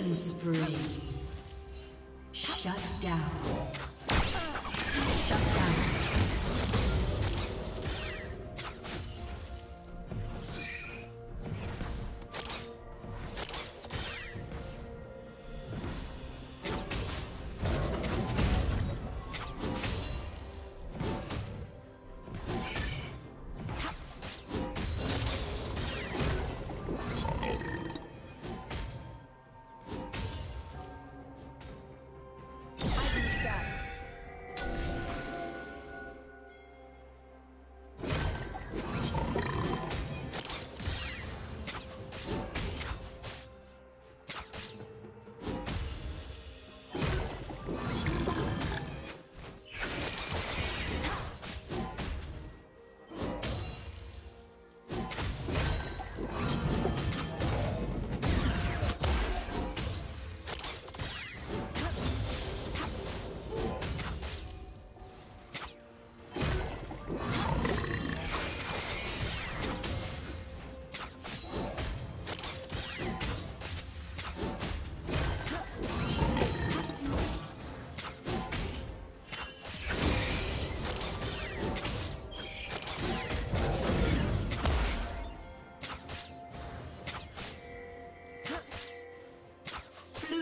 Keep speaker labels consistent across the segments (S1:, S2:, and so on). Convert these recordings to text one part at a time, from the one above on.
S1: Killing spree.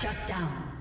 S1: Shut down.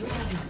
S1: dragon.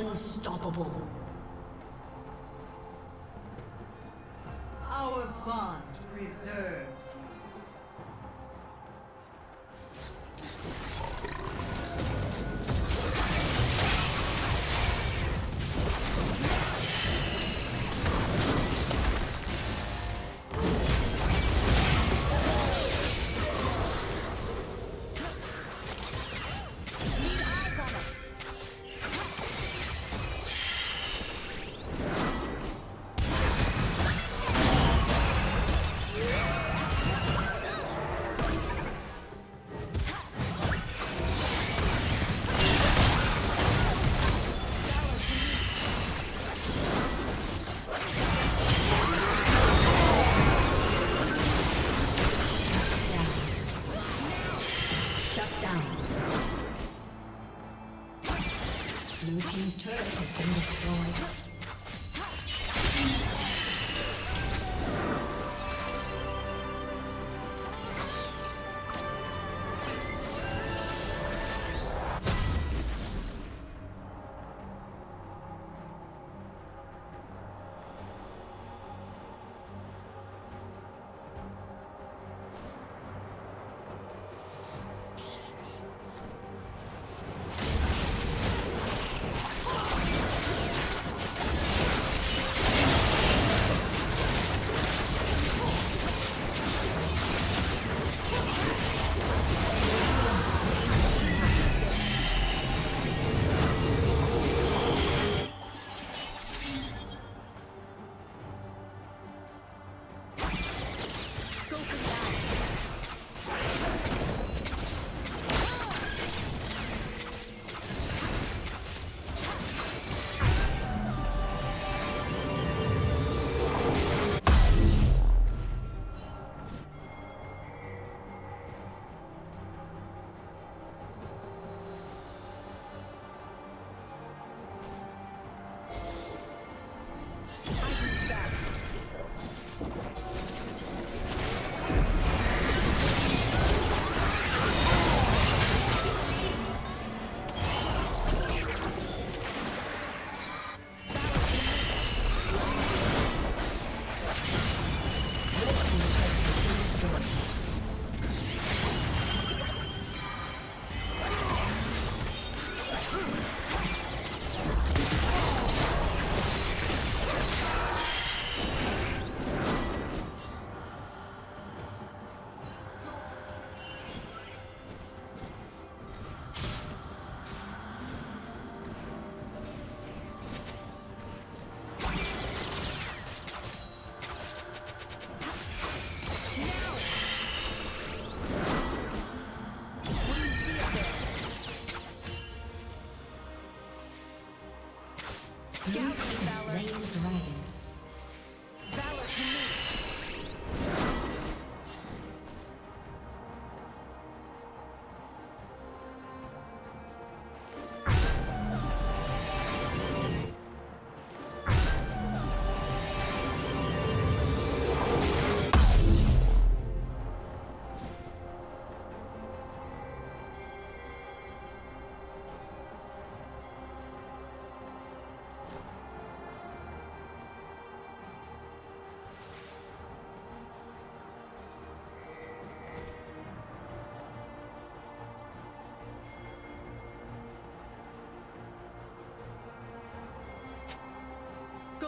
S1: Unstoppable.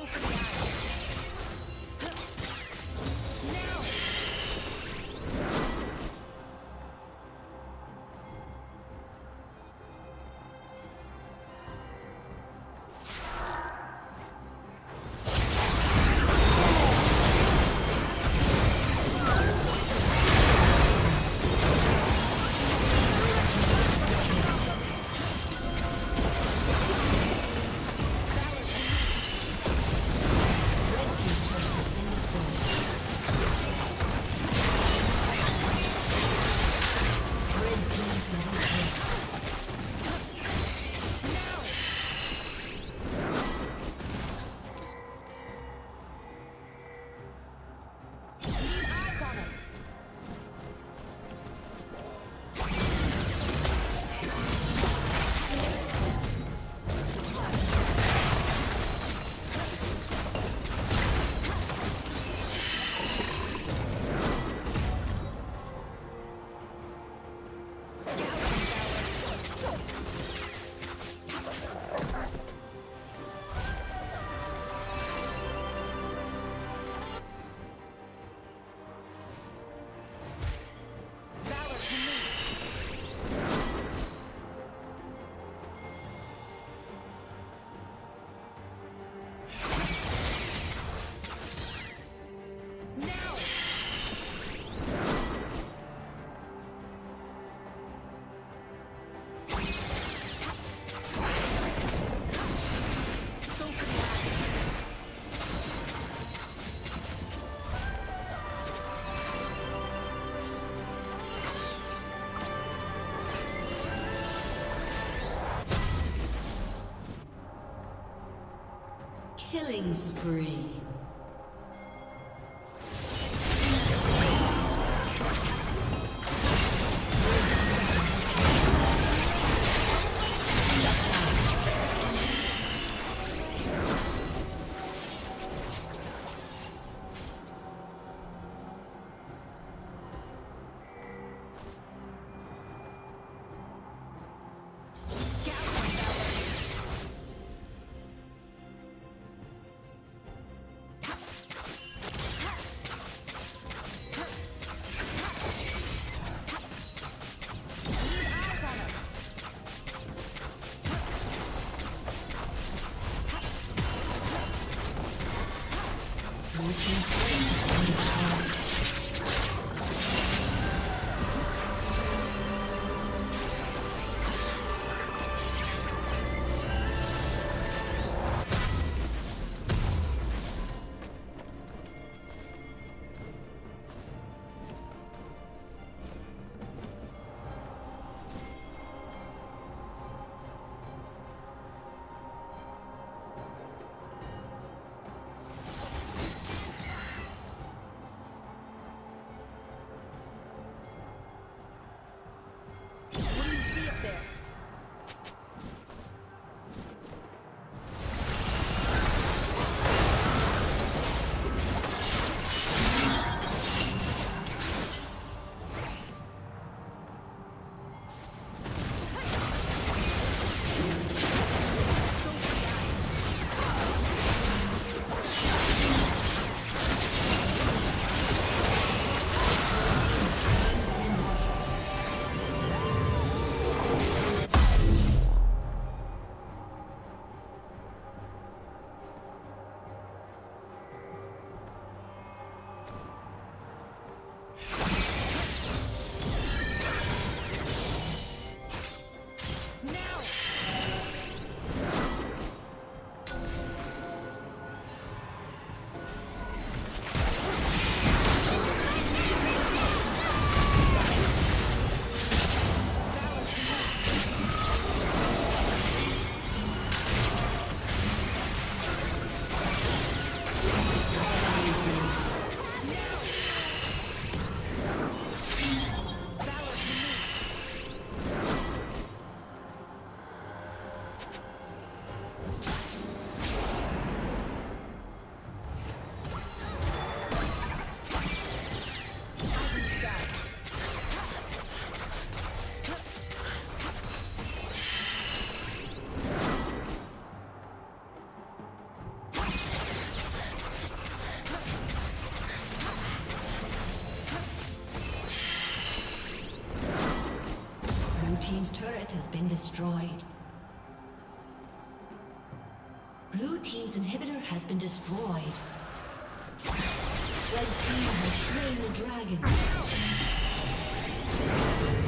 S2: open
S1: Killing spree. Been destroyed. Blue Team's inhibitor has been destroyed. Red Team has slain the dragon.